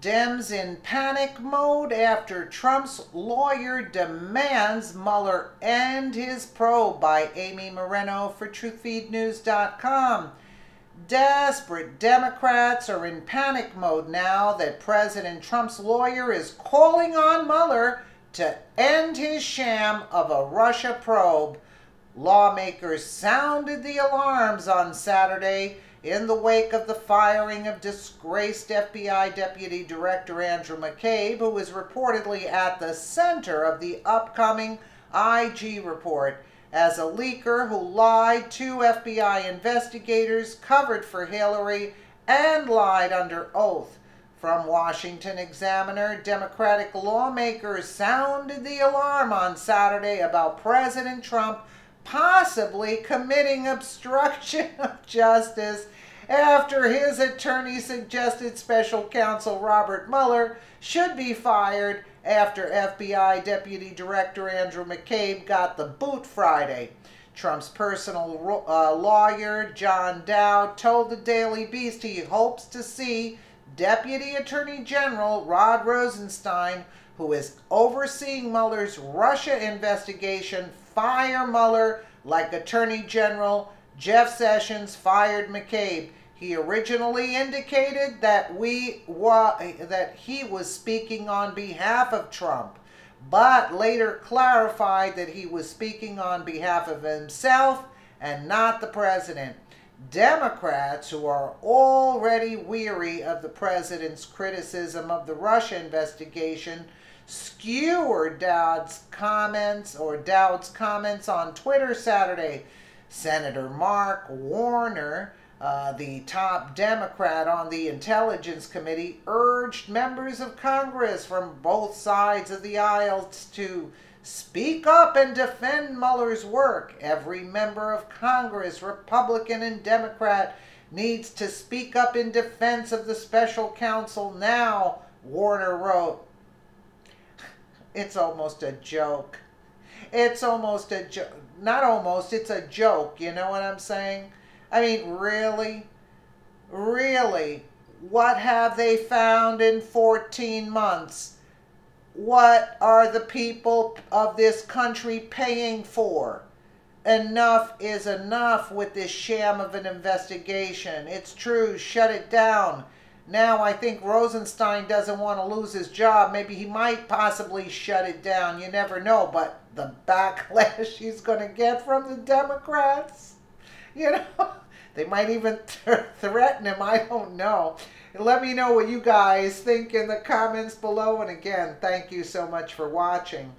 Dems in panic mode after Trump's lawyer demands Mueller end his probe by Amy Moreno for TruthFeedNews.com. Desperate Democrats are in panic mode now that President Trump's lawyer is calling on Mueller to end his sham of a Russia probe. Lawmakers sounded the alarms on Saturday in the wake of the firing of disgraced FBI Deputy Director Andrew McCabe, who is reportedly at the center of the upcoming IG report as a leaker who lied to FBI investigators, covered for Hillary, and lied under oath. From Washington Examiner, Democratic lawmakers sounded the alarm on Saturday about President Trump possibly committing obstruction of justice after his attorney suggested special counsel Robert Mueller should be fired after FBI Deputy Director Andrew McCabe got the boot Friday. Trump's personal uh, lawyer, John Dowd, told the Daily Beast he hopes to see Deputy Attorney General Rod Rosenstein, who is overseeing Mueller's Russia investigation, fire Mueller like Attorney General Jeff Sessions fired McCabe. He originally indicated that we that he was speaking on behalf of Trump, but later clarified that he was speaking on behalf of himself and not the president. Democrats who are already weary of the president's criticism of the Russia investigation skewered Dowd's comments or Dowd's comments on Twitter Saturday. Senator Mark Warner, uh, the top Democrat on the Intelligence Committee, urged members of Congress from both sides of the aisle to speak up and defend Mueller's work. Every member of Congress, Republican and Democrat, needs to speak up in defense of the special counsel now, Warner wrote. It's almost a joke. It's almost a joke. Not almost, it's a joke. You know what I'm saying? I mean, really? Really? What have they found in 14 months? What are the people of this country paying for? Enough is enough with this sham of an investigation. It's true. Shut it down. Now I think Rosenstein doesn't want to lose his job. Maybe he might possibly shut it down. You never know. But the backlash he's going to get from the Democrats, you know, they might even th threaten him. I don't know. Let me know what you guys think in the comments below. And again, thank you so much for watching.